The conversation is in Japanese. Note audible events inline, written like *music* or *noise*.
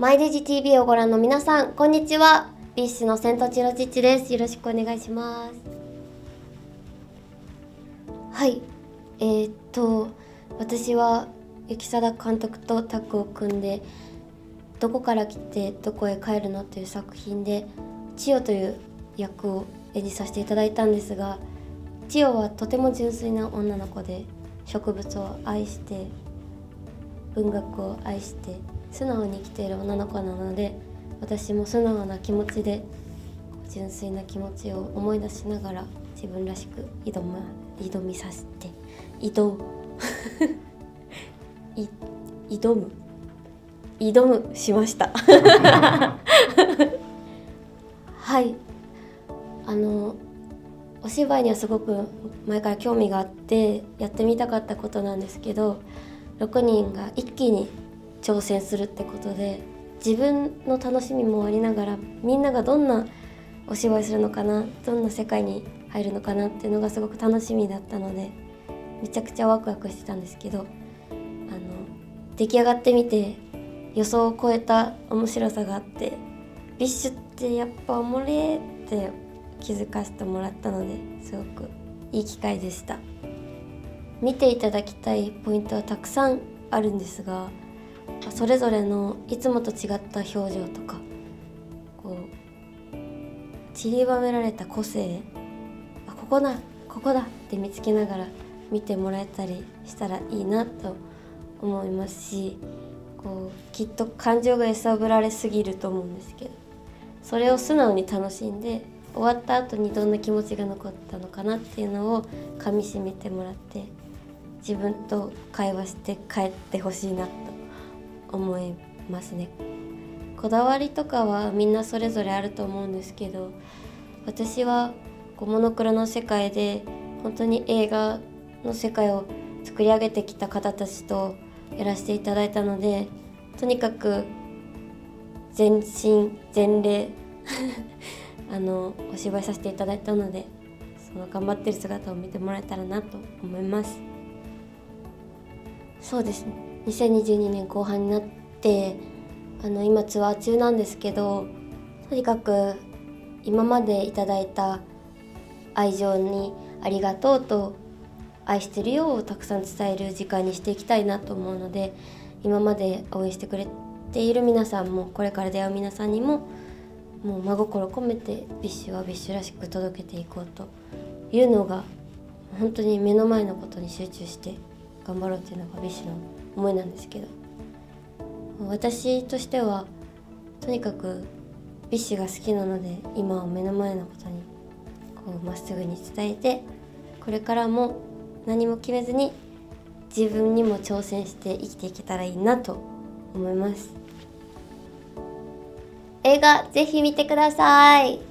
マイデジ TV をご覧の皆さん、こんにちは。 BiSHのセントチヒロ・チッチです。よろしくお願いします。はい。えー、っと、私は、行定監督とタッグを組んで、どこから来てどこへ帰るのという作品で、千代という役を演じさせていただいたんですが、千代はとても純粋な女の子で、植物を愛して、文学を愛して素直に生きている女の子なので私も素直な気持ちで純粋な気持ちを思い出しながら自分らしく挑む挑みさせて挑む。*laughs* 挑む。挑むしました。*laughs* はい。あのお芝居にはすごく前から興味があってやってみたかったことなんですけど6人が一気に挑戦するってことで自分の楽しみもありながらみんながどんなお芝居するのかなどんな世界に入るのかなっていうのがすごく楽しみだったのでめちゃくちゃワクワクしてたんですけどあの出来上がってみて予想を超えた面白さがあって BiSHってやっぱおもれって気づかせてもらったのですごくいい機会でした。見ていただきたいポイントはたくさんあるんですがそれぞれのいつもと違った表情とかこう散りばめられた個性あここだここだって見つけながら見てもらえたりしたらいいなと思いますしこうきっと感情が揺さぶられすぎると思うんですけどそれを素直に楽しんで終わった後にどんな気持ちが残ったのかなっていうのをかみしめてもらって自分と会話して帰ってほしいなと思いますねこだわりとかはみんなそれぞれあると思うんですけど私はこうモノクロの世界で本当に映画の世界を作り上げてきた方たちとやらせていただいたのでとにかく全身全霊 *laughs* あのお芝居させていただいたのでその頑張ってる姿を見てもらえたらなと思います。そうですね2022年後半になってあの今ツアー中なんですけどとにかく今までいただいた愛情にありがとうと愛してるよをたくさん伝える時間にしていきたいなと思うので今まで応援してくれている皆さんもこれから出会う皆さんにももう真心込めて BiSHは BiSHらしく届けていこうというのが本当に目の前のことに集中して頑張ろうっていうのが BiSHの思いなんですけど。私としてはとにかく BiSHが好きなので今は目の前のことにこうまっすぐに伝えてこれからも何も決めずに自分にも挑戦して生きていけたらいいなと思います。映画ぜひ見てください。